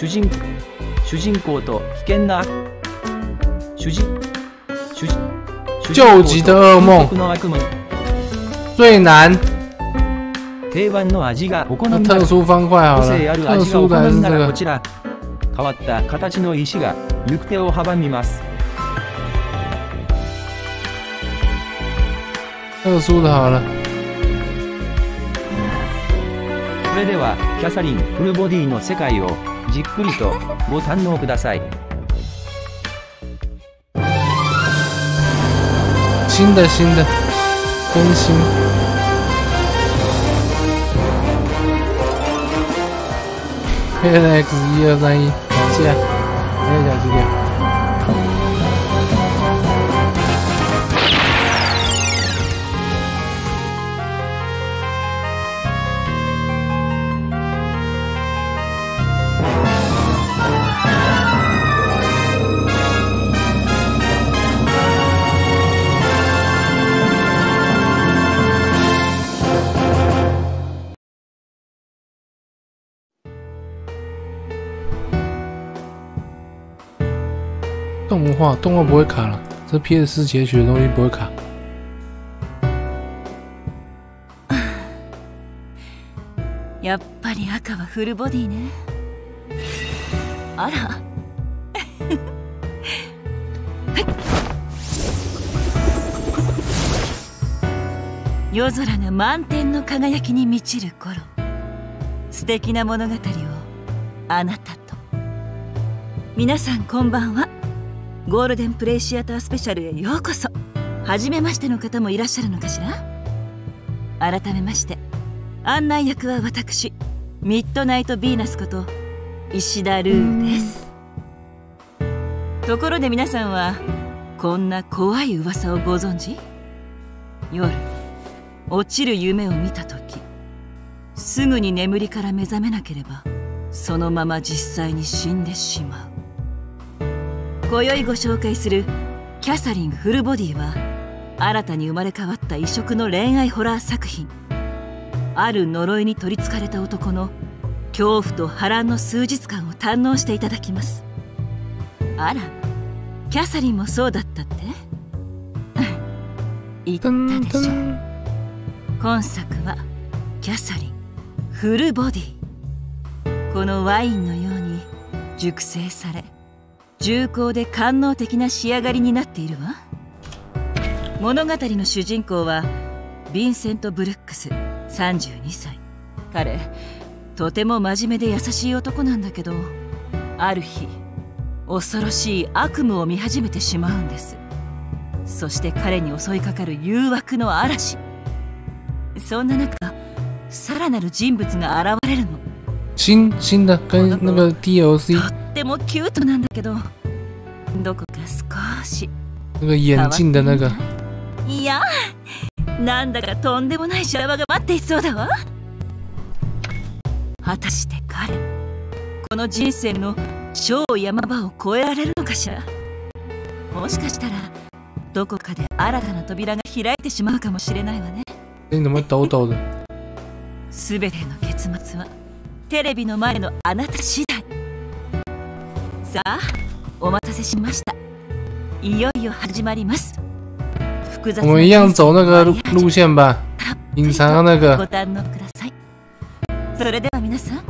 主人主人公と危険な主人主人救急的噩梦究極の悪夢。最难定番の味がお好み那特殊方块好了，特殊的还是这个変わった形の石が行く手を阻みます。特殊的好了。それではキャサリンフルボディの世界をじっくりとご堪能ください新的新的更新。黑的 X 一二三一，感谢，感谢小鸡姐。动画动画不会卡了，这 PS 四截取的东西不会卡。やっぱり赤はフルボディね。あら。夜空が満天の輝きに満ちる頃素敵な物語をあなたと。皆さんこんばんは。ゴールデンプレイシアタースペシャルへようこそ。初めましての方もいらっしゃるのかしら？改めまして案内役は私ミッドナイト・ヴィーナスこと石田ルーです。ところで皆さんはこんな怖い噂をご存知？夜落ちる夢を見た時すぐに眠りから目覚めなければそのまま実際に死んでしまう。今宵ご紹介するキャサリン・フルボディは新たに生まれ変わった異色の恋愛ホラー作品。ある呪いに取りつかれた男の恐怖と波乱の数日間を堪能していただきます。あらキャサリンもそうだったって？言ったでしょ，今作はキャサリンフルボディ。このワインのように熟成され重厚で官能的な仕上がりになっているわ。物語の主人公はヴィンセント・ブルックス32歳。彼とても真面目で優しい男なんだけどある日恐ろしい悪夢を見始めてしまうんです。そして彼に襲いかかる誘惑の嵐。そんな中さらなる人物が現れるの。新新的跟那个 DLC てもキュートなんだけどどこか少し那个眼镜的那个，いやなんだかとんでもない修羅場が待っていそうだわ。果たして彼この人生の小山場を越えられるのかしら？もしかしたらどこかで新たな扉が開いてしまうかもしれないわね。你怎么抖抖的？全ての結末はテレビの前のあなた次第さあお待たせしました。いよいよ始まります。複雑我们一样走那个路路线吧，隐藏那ご个。堪能ください。それでは皆さん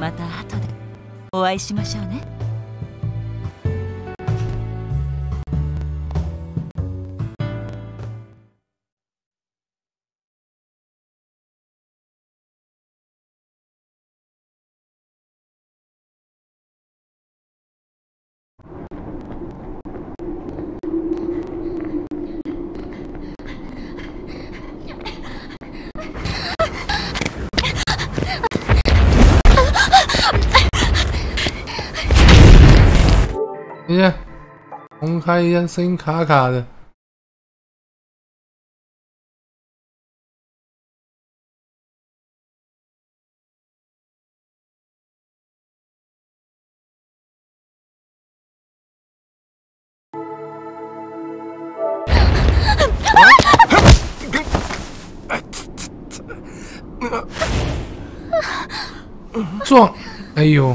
また後でお会いしましょうね等一下，重开一下，声音卡卡的。撞！哎呦，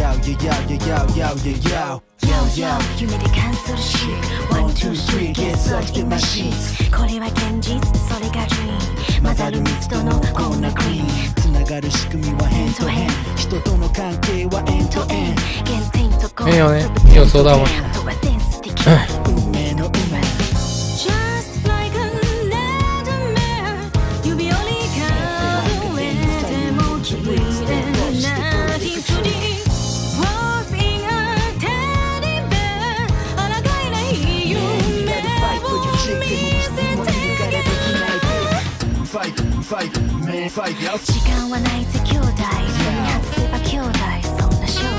yeah, yeah, yeah, yeah, yeah, yeah, yeah. 夢で関するし One, two, three, get such, get my sheets. これは現実、それが dream 混ざる密度のこんなクリーン。つながる仕組みは変と変人との関係は円と円原点とこええよね。予想だもん。運命の意味。Fight, yo 時間はないぜ兄弟外せば兄弟そんな正体。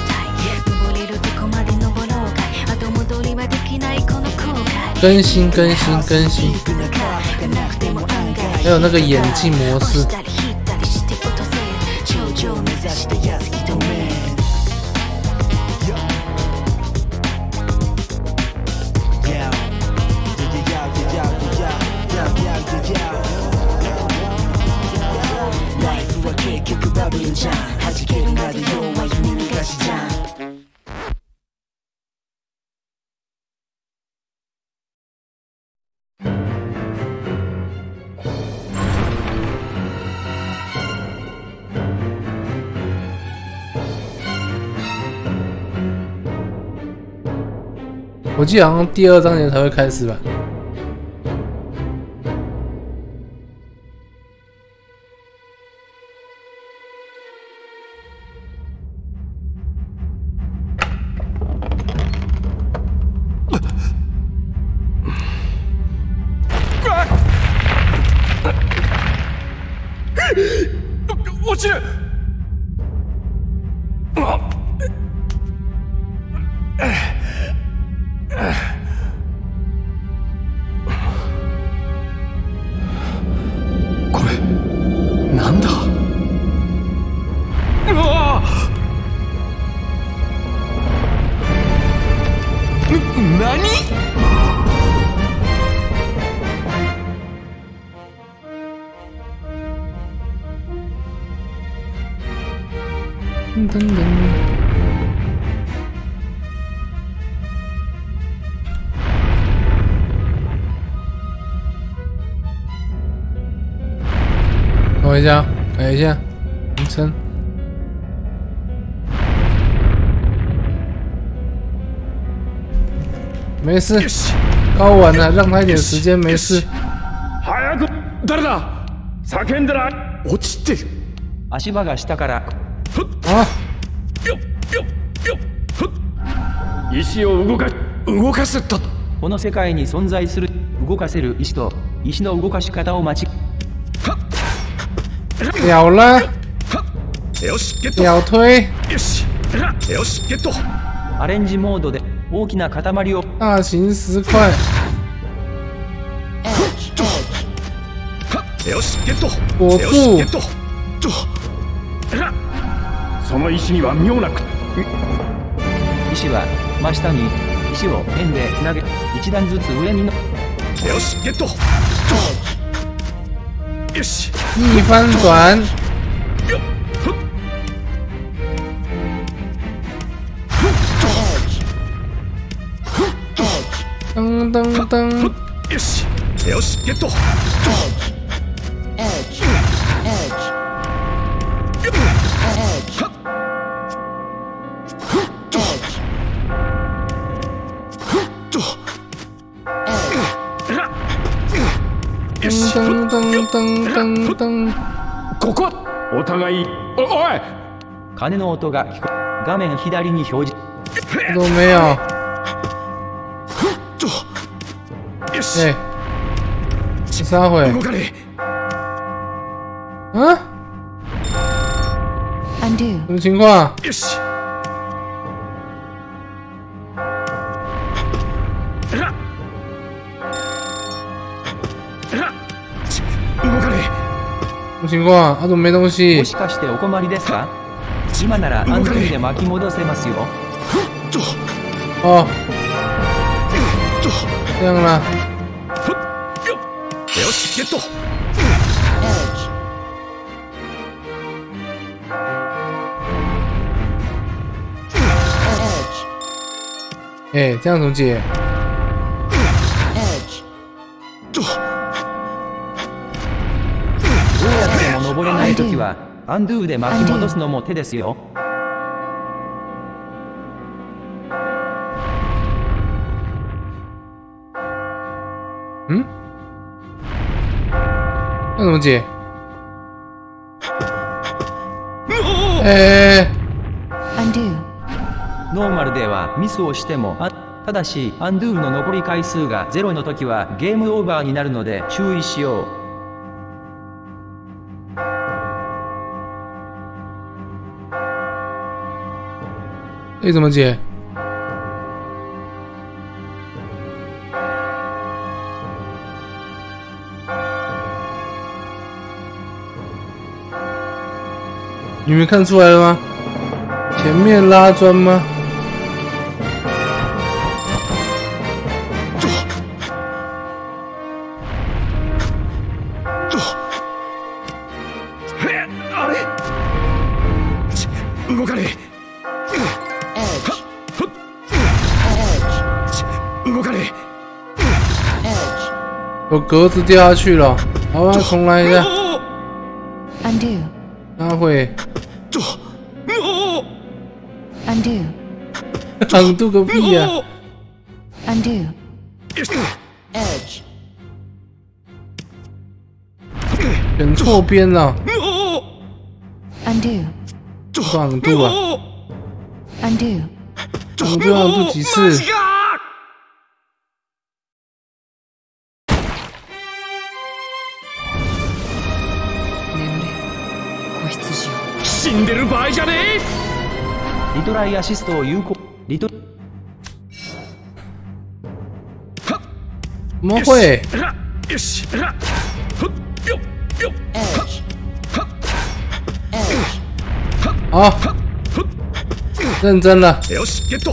登れるとこまで登ろう後戻りはできないこの後悔更新更新更新，还有那个演技模式我记得好像第二章节才会开始吧。一下，改一下名称。没事，高完了，让他一点时间，没事。早く誰だ叫んだら落ちてる足場が下から啊，よっよっよっふっ石を動か動かすとこの世界に存在する動かせる石と石の動かし方を間違 秒了，よしゲット秒推，よしよしゲットアレンジモードで大きな塊を大型石块，よしゲット锁よしゲ住ッ。トとその石には妙なく石は真下に石を円でつなげ一段ずつ上にのよしゲット一逆翻转。噔噔噔。ここお互いおおい！鐘の音が聞こえ画面左に表示。都没有。と。よし、哎，你撒回動かね啊？Undo 什么情况？え 지금 아좀매もしかしてお困りですか？今なら安全で巻き戻せますよ。よしゲット。ないときはアンドゥで巻き戻すのも手ですよ嗯？那怎么解？哎、Undo. ノーマルではミスをしてもあただしアンドゥの残り回数がゼロの時はゲームオーバーになるので注意しよう哎、怎么解？你们看出来了吗？前面拉砖吗？格子掉下去了，好吧，重来一え下。も Undo. 他会うちょも Undo. 挡住个う屁啊！もう Undo. よし选错边了，もう Undo. 挡住啊！もう Undo. 挡住挡住几次？死んでる場合じゃねリトライアシストを有効。リト怎么会？えらよし。よっ。よっ。好，认真了。よしゲット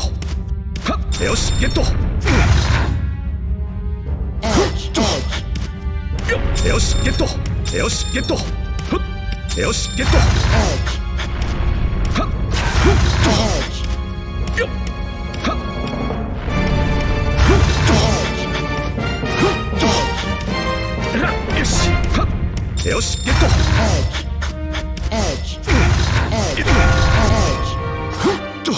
よしゲットよしゲットよしゲットよしゲットよっはっえらよしはっよしゲット。ふっと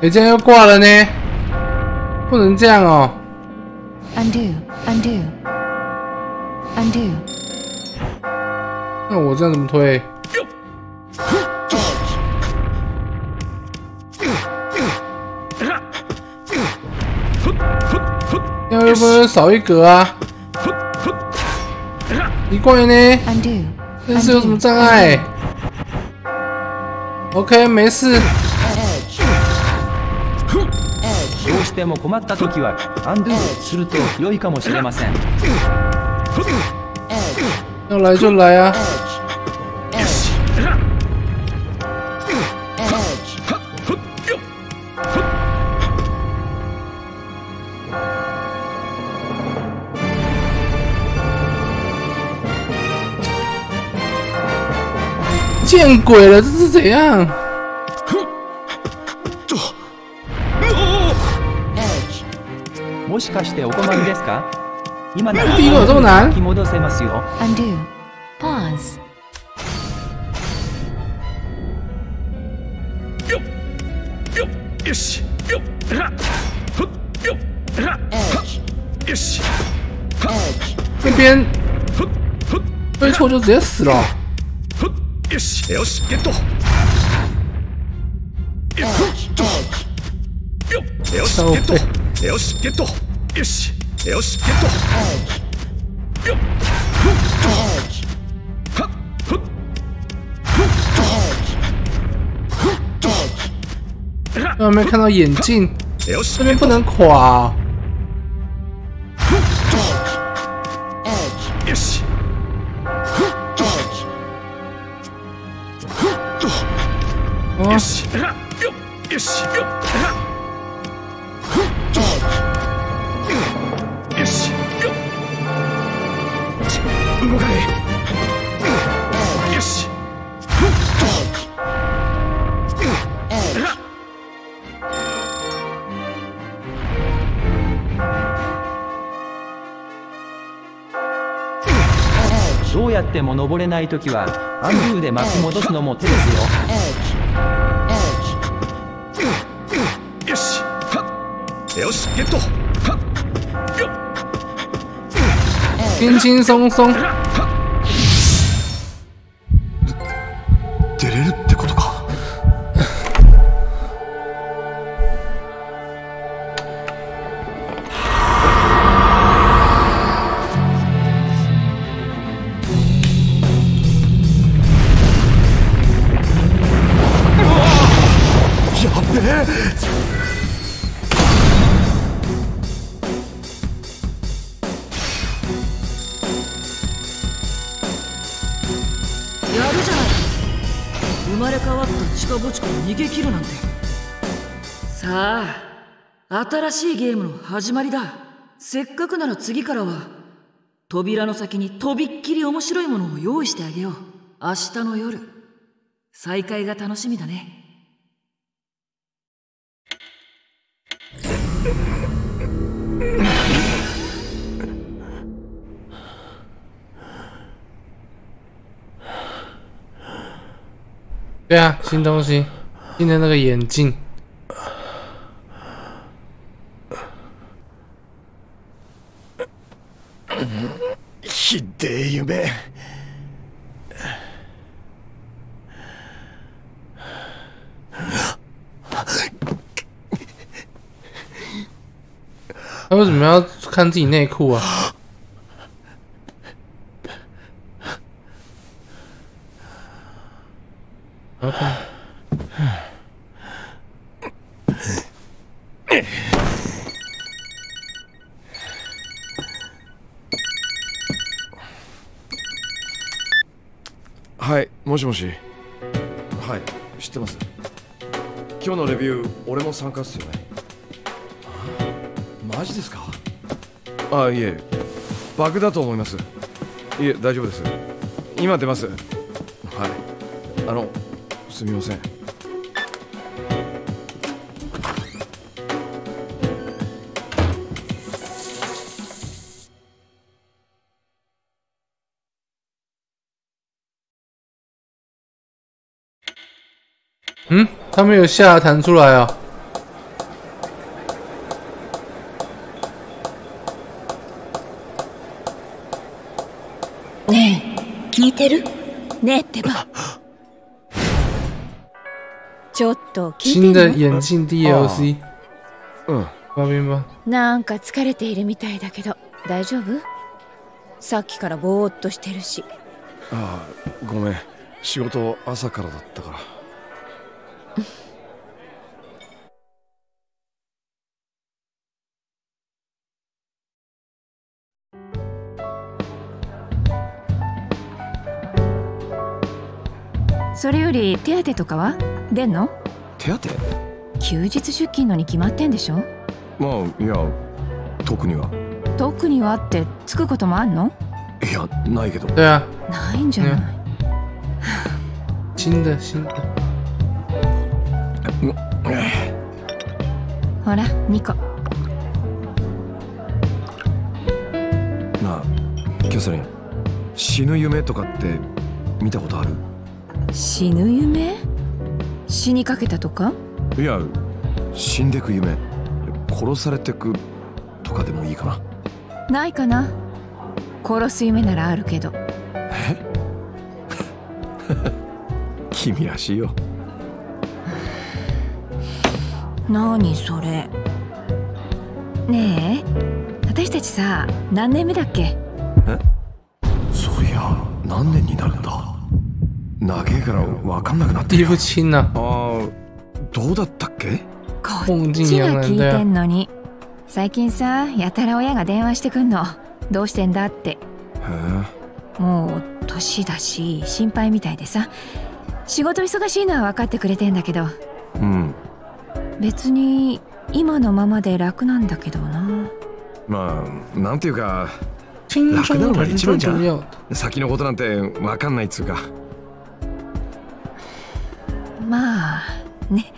哎，这样要挂了呢，不能这样哦。Undo. Undo. Undo. 那我这样怎么推？这样会不要少一格啊？奇怪呢.这是有什么障碍？OK，没事。ても困った時はアンドゥすると良いかもしれません要来就来啊！见鬼了，这是怎样？しかしてお困りですか？今なら巻き戻せますよ Undo. Pause. よっよっよしよっよっらはっよし那边ふっふっ推错就直接死了。ふっよしよしゲットよっとよっよしゲットよしゲットよしよしゲットよっふっとはっふっ有没有看到眼镜？よし这边不能垮、哦。よし哦っても登れないときはアンドゥで巻き戻すのも手ですよ。よし。よしゲット。轻松松。生まれ変わった地下墓地から逃げ切るなんて。さあ新しいゲームの始まりだ。せっかくなら次からは扉の先にとびっきり面白いものを用意してあげよう。明日の夜。再会が楽しみだね。对啊，新东西，新的那个眼镜，ひでえ夢他为什么要看自己内裤啊？ 然后看，はいもしもし。はい知ってます。今日のレビュー俺も参加っすよね。マジですか？ああいえバグだと思います。いえ大丈夫です。今出ます。はい。あのすみません。嗯，他们有下弹出来啊、ねえ聞いてるねえってばちょっと聞い新的眼镜 DLC，うん。画面吧。なんか疲れているみたいだけど大丈夫？さっきからぼーっとしてるし。ああごめん。仕事朝からだったからそれより手当とかは？出んの？手当休日出勤のに決まってんでしょ？まあいや特には。特にはってつくこともあんの？いやないけど。ないんじゃない、新的新的，ほら2個なあキャサリン。死ぬ夢とかって見たことある？死ぬ夢？死にかけたとか？いや死んでく夢。殺されてくとかでもいいかな。ないかな？殺す夢ならあるけど。君らしいよ。何それ？ねえ？私たちさ何年目だっけ？そういや何年になるんだ？から分かんなくなって记るよ不清了。ああどうだったっけ？こ梦っちが聞いてんのに。最近さやたら親が電話してくんの。どうしてんだって。へもう年だし心配みたいでさ。仕事忙しいのは分かってくれてんだけど。えうん。別に今のままで楽なんだけどな。まあなんていうか青楽なのが一番じゃん。先のことなんて分かんないっつうかまあね。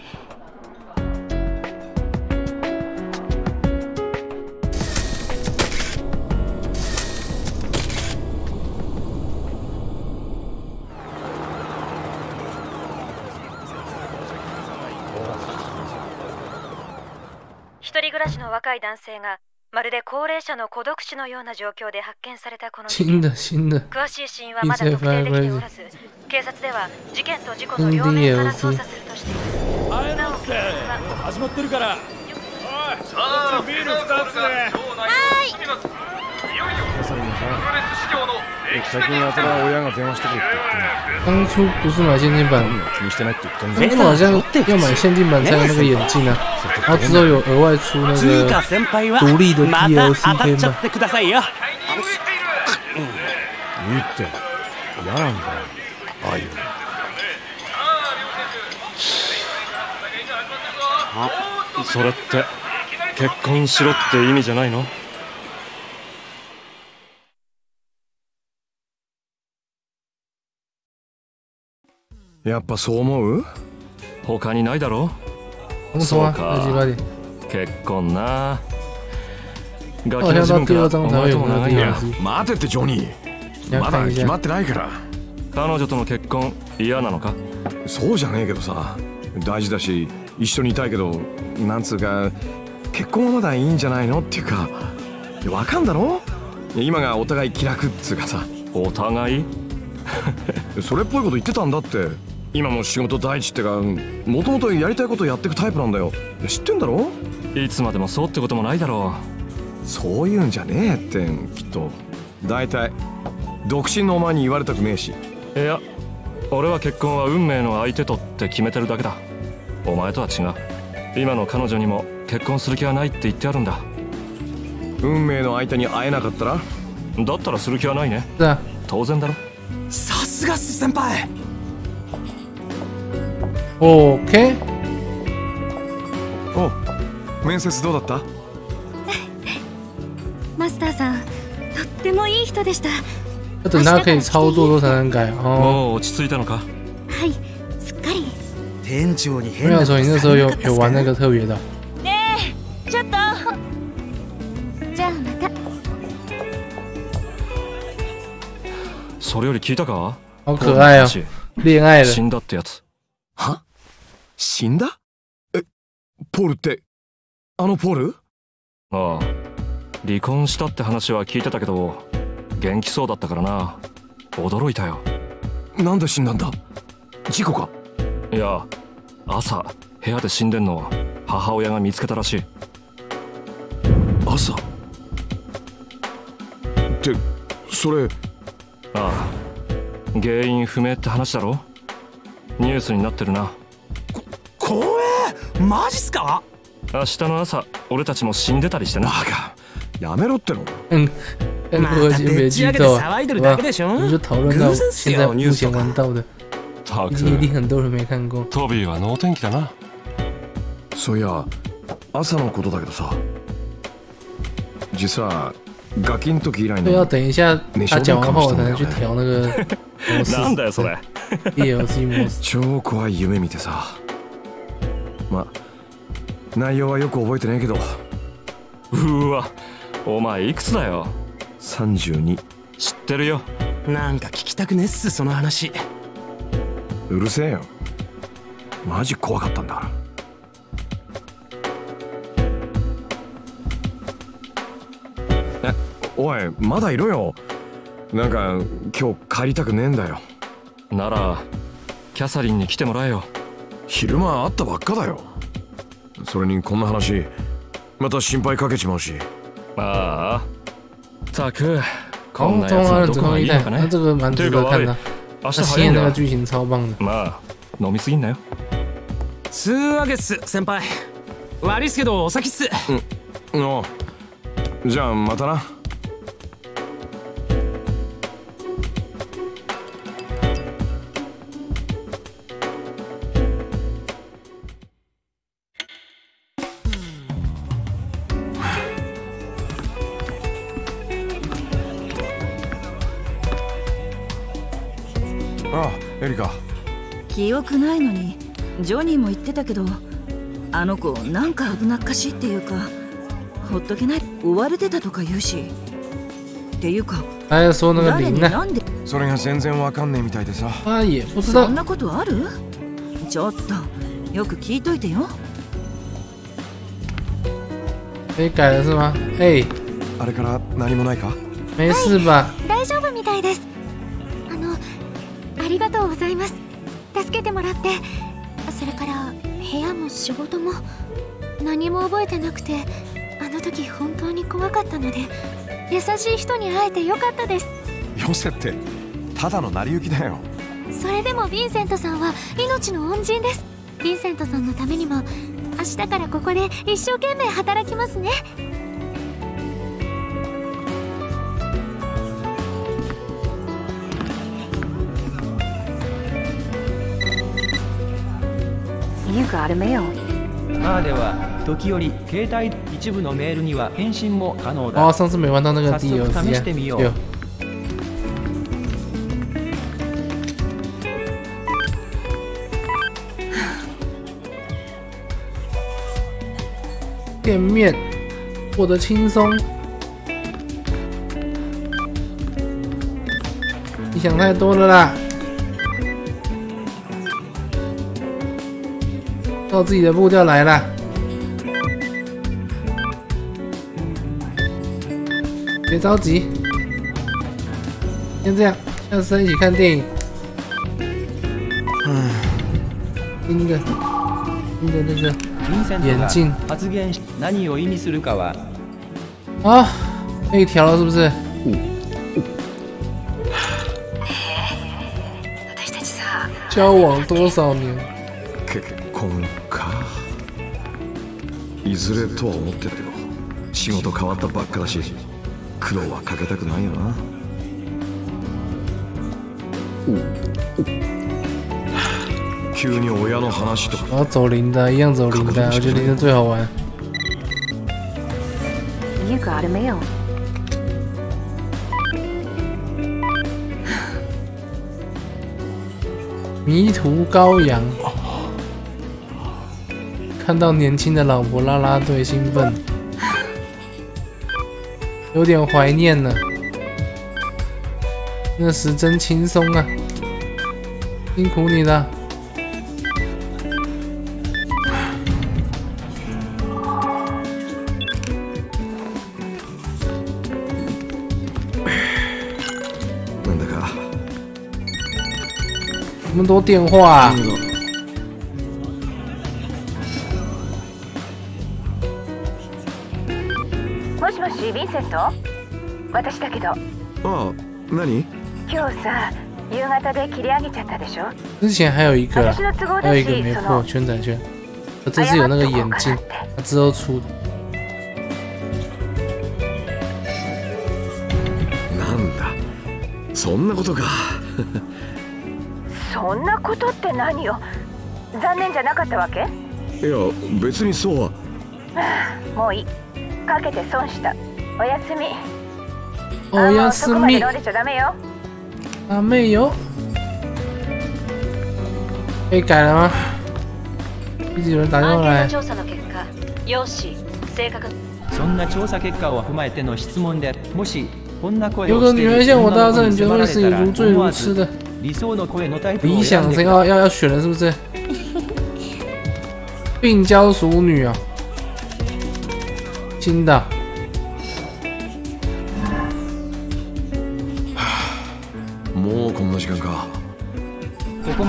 一人暮らしの若い男性がまるで高齢者の孤独死のような状況で発見されたこの事件。新的新的詳しい死因はまだ特定できておらず警察では事件と事故の両面から捜査するとしています。なお警察は。始まってるから最近やたら親が電話してくるって当初不是买限定版，気にしてないって言ってんだ当初好像要買限定版才有那个眼镜啊，然后之後有額外出那个独立的 DLC 当たっ編吧。ちゃってくださいよ。いいって嫌なんだよ。ああいうそれって結婚しろって意味じゃないの？やっぱそう思う？他にないだろ？そうか。結婚な。ガキの自分かお前とも長いんだ DLC，待てってジョニー。まだ決まっ。てないから。彼女との結婚嫌なのか？そうじゃねえけどさ。大事だし一緒にいたいけどなんつうか結婚はまだいいんじゃないの？っていうかわかんだろ？今がお互い気楽っつうかさ。お互い？それっぽいこと言ってたんだって今も仕事第一ってかもともとやりたいことやってくタイプなんだよ。知ってんだろ？いつまでもそうってこともないだろそういうんじゃねえってきっと。大体独身のお前に言われたくねえし。ういや俺は結婚は運命の相手とって決めてるだけだ。お前とは違う。今の彼女にも結婚する気はないって言ってあるんだ。運命の相手に会えなかったら？だったらする気はないね。当然だろ。さすがっす先輩 OK，お面接どうだった？マスターさんとってもいい人でした。要等它可以操作之後才能改哦。もう落ち着いたのか？はいすっかり。店長に没有说你那时候有有玩那个个特别的，ねえちょっと。じゃあまた。それより聞いたか？好可愛哦，恋愛了。死んだってやつ。は？死んだ？えポールってあのポール？ああ。離婚したって話は聞いてたけど元気そうだったからな。驚いたよ。なんで死んだんだ？事故か？いや朝部屋で死んでんのを母親が見つけたらしい。朝？ってそれああ。原因不明って話だろ？ニュースになってるな怖え。マジっすか？明日の朝俺たちも死んでたりしてな。バカ。やめろっての。嗯，但また如果先别でっち上げて剧透啊，騒いでる好吧だけでしょ？我们就讨论到偶然っす现在よニュースとか。目前玩到的，た毕竟一定很多人没看过。トビーは能天気だな。そういや朝のことだけどさ。実はガキん時以来所以要の等一下他讲完后，我才能去調那个模式。なんだよそれ。DLC 模式。超怖い夢見てさま内容はよく覚えてねえけど。うーわお前いくつだよ？32知ってるよ。なんか聞きたくねっすその話。うるせえよ。マジ怖かったんだから。えおいまだいろよ。なんか今日帰りたくねえんだよ。ならキャサリンに来てもらえよ昼間会ったばっかだよ。それにこんな話また心配かけちまうし。ああ。たくこん哦，中华なやつはどこがいいのかね。那这个蛮值得看的。明日那新早いんだ的那个剧情超棒的。まあ飲みすぎんなよ。つうわけっす先輩。悪いっすけどお先っす。おう。じゃあまたな記憶ないのに。ジョニーも言ってたけどあの子なんか危なっかしいっていうかほっとけない。追われてたとか言うし。っていうか还有说那个誰零呢？にな。んで？それが全然わかんねえみたいでさ。他也不知道そん。なことある？ちょっとよく聞いといてよ。可以改了是吗？哎、あれから何もないか？没事吧？大丈夫みたいです。あのありがとうございます助けてもらって。それから部屋も仕事も。何も覚えてなくて。あの時本当に怖かったので。優しい人に会えてよかったです。よせってただの成り行きだよ。それでもヴィンセントさんは命の恩人です。ヴィンセントさんのためにも明日からここで一生懸命働きますねまあでは時折携帯一部のメールには返信も可能だ哦，上次没玩到那个早速 DLC 試してみよう有。店面过得轻松，你想太多了啦。 照自己的步调来啦。别着急，先这样，下次再一起看电影。新的，新的那个ヴィンセント眼鏡が発言し何を意味するかは啊，可以调了是不是？交往多少年？ いずれとは思ってたけど仕事変わったばっかだし苦労はかけたくないよな。急に親の話とか。我要走一样走我觉得最好玩。迷途羔羊，看到年轻的老婆啦啦队，兴奋，有点怀念呢。那时真轻松啊，辛苦你了。なんだか那么多电话、啊， ヴィンセント私だけど。ああ何？今日さ夕方で切り上げちゃったでしょ？之前还有一个啦私の都合还有一个没破圈仔圈，我这次有那个眼镜，他之后出。的。なんだ？そんなことか。そんなことって何よ？残念じゃなかったわけ？いや別にそうは。もういい。かけて損したおやすみ。おやすみ。ダメよ。啊，妹有，可以改了吗？一直有人打电话来，調査の結果。容姿性格そんな調査結果を踏まえての質問でもしこんな声をしている女の子に迫られたら如醉思わず如痴的理想の声のタイプを理想谁選んで要要要选了是不是？病娇淑女啊，新的。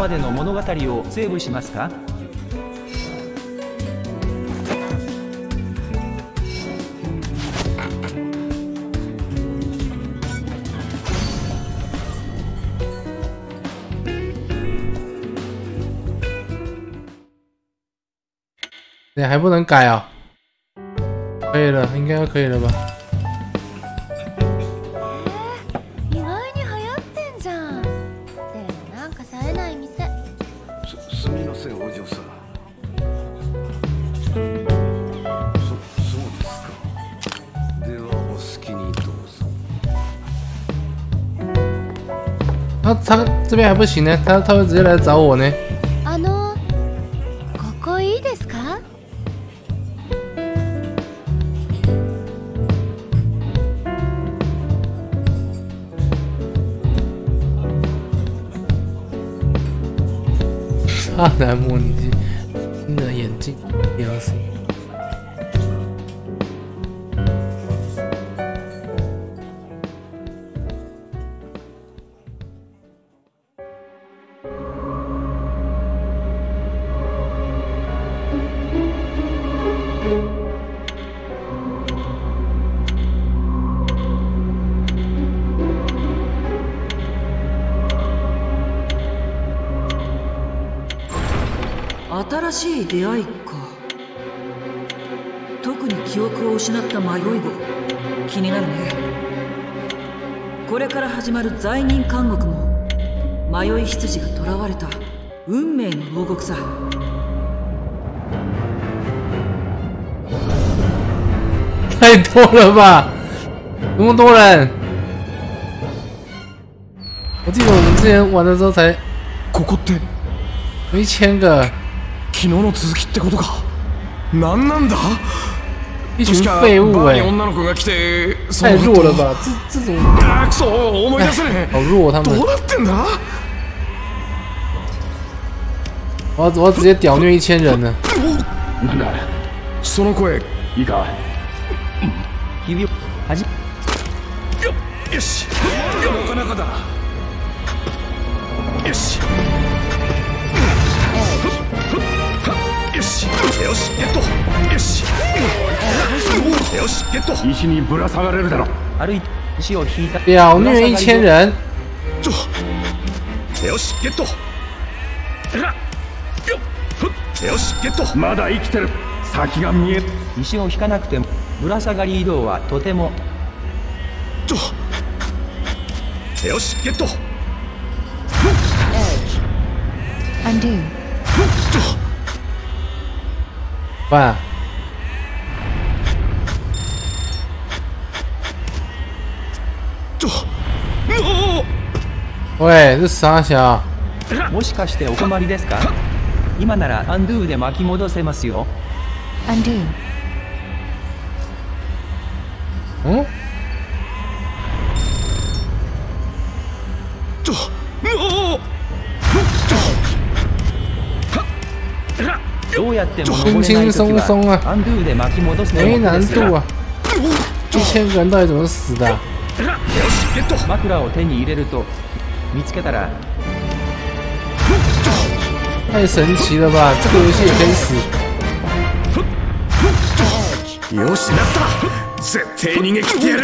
までの物語をセーブしますか？对，还不能改啊、可以了，应该可以了吧？ではお好きにどうぞ啊， 他他这边还不行呢，他他会直接来找我呢。あのここいいですか差男模拟 罪人監獄も迷い羊が囚われた運命の牢獄さ。太多了吧？那么多人，我记得我们之前玩的时候才ここって有一千个，昨日の続きってことか。何なんだ？一群確か废物哎、バーに女の子が来てそ太の後弱了吧？这这种あーくそ思い出せね好弱，他え们どうなってんだ我要我要直接屌虐一千人呢。なんだその声いいか日々を始よよしなかなかだよしよしよしゲットよしよしゲット石にぶら下がれるだろ歩いて石を引いた。屌虐一千人，よしゲット。よしゲット。まだ生きてる。先が見え石を引かなくてもぶら下がり移動はとても。よしゲット。Undo 办。啊？ちょもう喂，这傻小，もしかしてお困りですか？今ならアンドゥで巻き戻せますよ。Undo 嗯，轻轻松時松啊はアンドゥで巻き戻すの没も手です难度啊！一千个人到底怎么死的啊、よしゲット枕を手に入れると見つけたら太神奇了吧！这个游戏也可以死。よしなった絶対逃げ切ってやる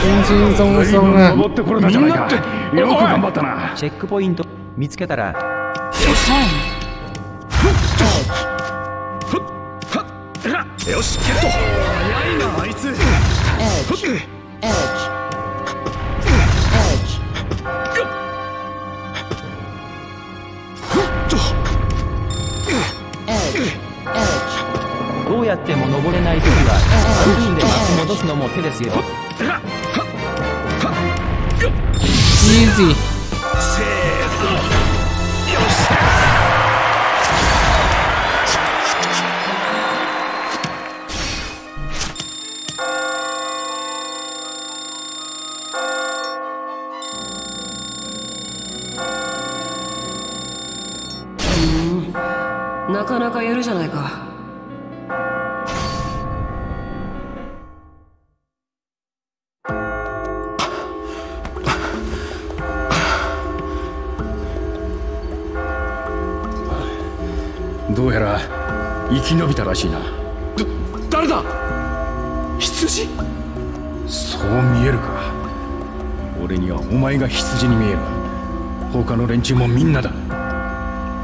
よし轻轻松随分松啊！登ってこれたじゃないか。よく頑張ったな。チェックポイント。見つけたら。よしゲット早いなあいつどうやっ。ても登れない時はアンドゥで巻き戻すのも手ですよ Easy，羊に見える。他の連中もみんなだ。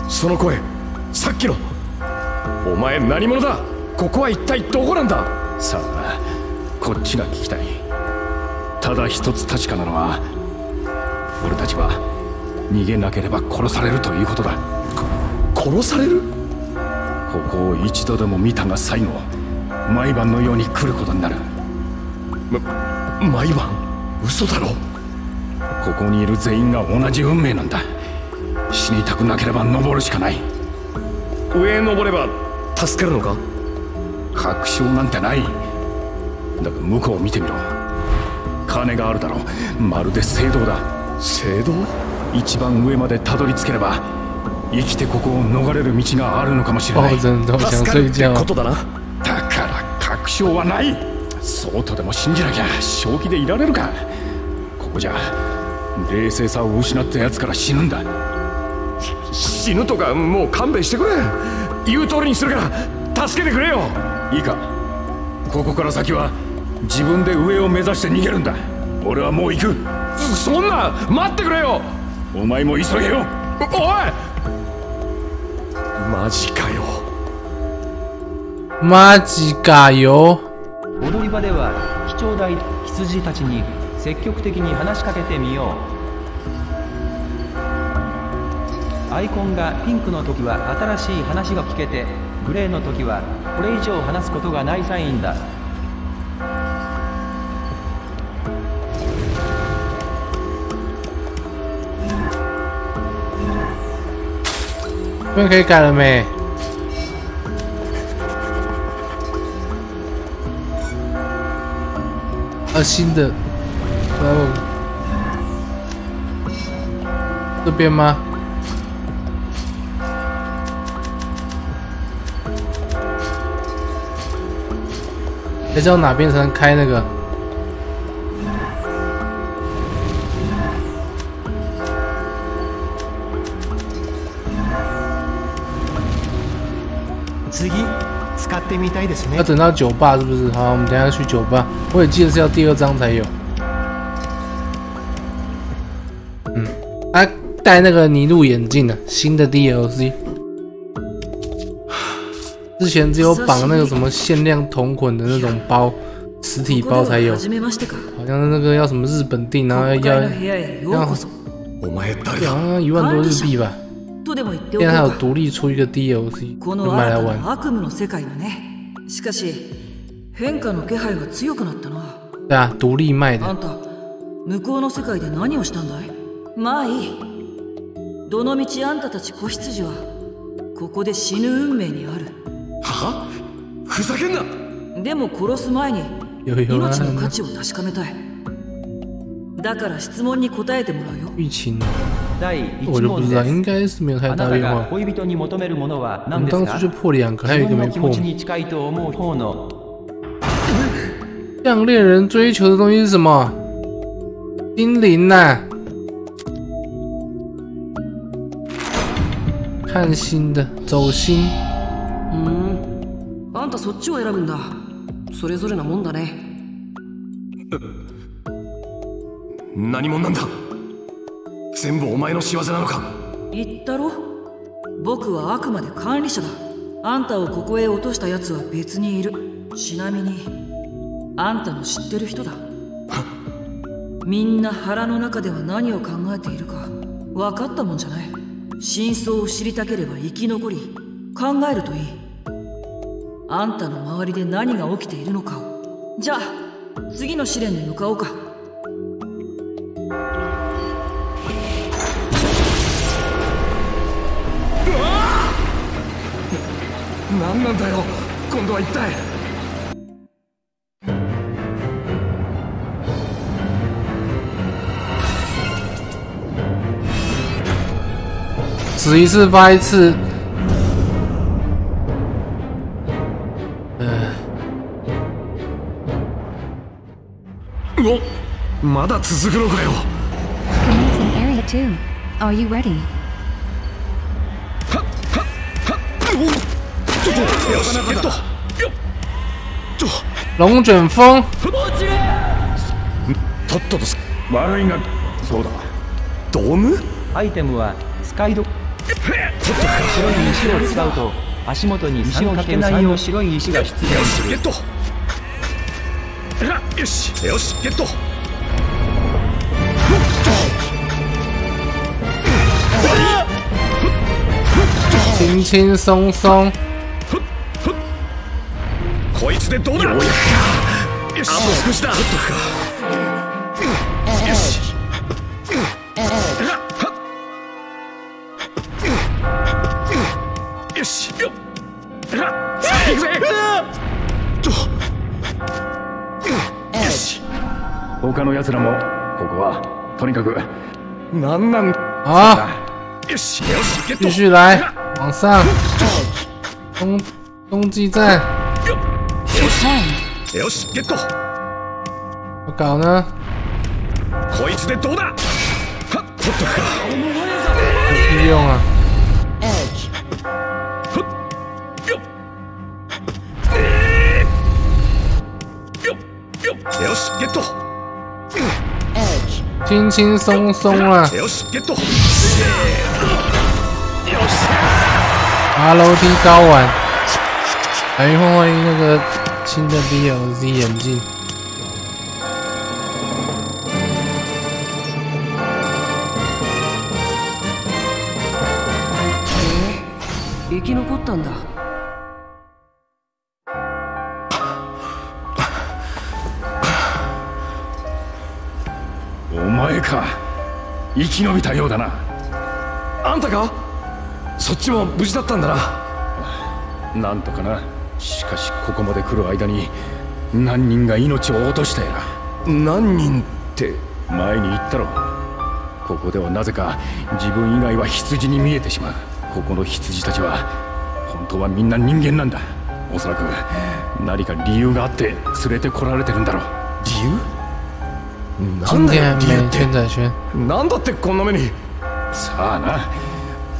その声さっきの。お前何者だ？ここは一体どこなんだ？さあこっちが聞きたい。ただ一つ確かなのは俺たちは逃げなければ殺されるということだ。殺される？ここを一度でも見たが最後毎晩のように来ることになる。ま毎晩？嘘だろここにいる全員が同じ運命なんだ。死にたくなければ登るしかない。上へ登れば助かるのか？確証なんてない。だが向こうを見てみろ。金があるだろう。まるで聖堂だ。聖堂？一番上までたどり着ければ生きてここを逃れる道があるのかもしれない。助かるって。ことだな。だから確証はない。そうとでも信じなきゃ正気でいられるか。ここじゃ冷静さを失った奴から死ぬんだ。死ぬとかもう勘弁してくれ。言う通りにするから助けてくれよ。いいか。ここから先は自分で上を目指して逃げるんだ。俺はもう行く。そんな待ってくれよ。お前も急げよ。おい。マジかよ。マジかよ。踊り場では貴重大羊たちに積極的に話しかけてみよう。アイコンがピンクの時は新しい話が聞けてグレーの時はこれ以上話すことがないサインだ。这边可以改了没？啊，新的，哦，这边吗？还是要哪边才能开那个？次使ってみたいですね要等到酒吧是不是？好，我们等一下去酒吧。我也记得是要第二章才有。 戴那个尼禄眼镜的新的 DLC，之前只有绑那个什么限量同捆的那种包，实体包才有。初めましてか好像是那个要什么日本订，然后要国会要の部屋へようこそお前誰好だ像一万多日币吧。とでも言ってお现在还有こうか独立出一个 DLC，就この买来玩。新たな悪夢の世界だねしかし変化の気配が強くなったな对啊，独立卖的。あんた向こうの世界で何をしたんだい？まあいいどのみちあんたたち子羊はここで死ぬ運命にある。はふざけんな！でも殺す前に命，の価値を確かめたい。だから質問に答えてもらうよ。第1我就不知道，問です。应该是没有太あなた。が恋人に求めるものは我何ですか？们当初就破两个，还有一自个没破分の気持。ちに近いと思う方の。让恋人追求的东西是什么？心灵呐、看心的，走心。うーんあんたそっちを選ぶんだそれぞれなもんだね何者なんだ全部お前の仕業なのか言ったろ僕はあくまで管理者だ.あんたをここへ落とした奴は別にいる.ちなみにあんたの知ってる人だ.みんな腹の中では何を考えているか分かったもんじゃない真相を知りたければ生き残り考えるといい。あんたの周りで何が起きているのかを。じゃあ次の試練に向かおうか。何なんだよ。今度は一体。死一次发一次。呃，おまだ続くのかよ Amazing area too. Are you ready? よしゲットよっ 龙卷风，とっととす悪いがそうだドームアイテムはスカイド 白い石を使うと足元に石をかけないよう白い石が出現するしゲットよしよしゲット轻轻松松。こいつでどうだ？ようやくか。よし。あと少しだ。の奴らもここはとにかくなんなん啊，よしよしゲット。继续来，往上，冬冬季战，よしゲット。怎么搞呢？こいつでどうだ？はっとっとくか。有屁用啊！よしゲット轻轻松松啊，よしゲット爬楼梯高玩，来一换欢迎那个新的 DLC 眼镜。生き残ったんだ 生き延びたようだな。あんたか？そっちも無事だったんだな。なんとかな。しかしここまで来る間に何人が命を落としたやら。何人って？前に言ったろ。ここではなぜか自分以外は羊に見えてしまう。ここの羊たちは本当はみんな人間なんだ。おそらく何か理由があって連れてこられてるんだろう。理由？今天还没圈仔圈，なんだってこんな目に。さあな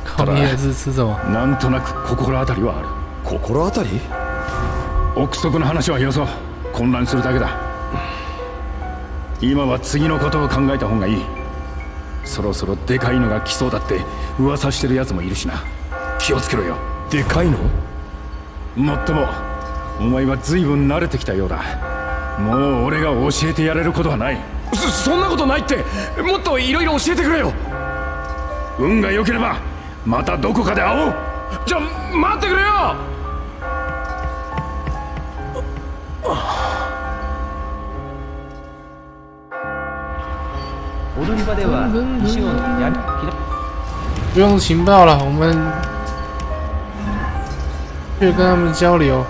靠你也是吃什么？なんとなく心当たりはある。心当たり？憶測の話はよそ混乱するだけだ。今は次のことを考えた方がいい。そろそろでかいのが来そうだって噂してるやつもいるしな。気をつけろよ。でかいの？もっともお前は随分慣れてきたようだ。もう俺が教えてやれることはないそそんなことないってもっといろいろ教えてくれよ。運が良ければまたどこかで会おう。じゃ待ってくれよ。踊り場では石を不用情报了，我们去跟他们交流。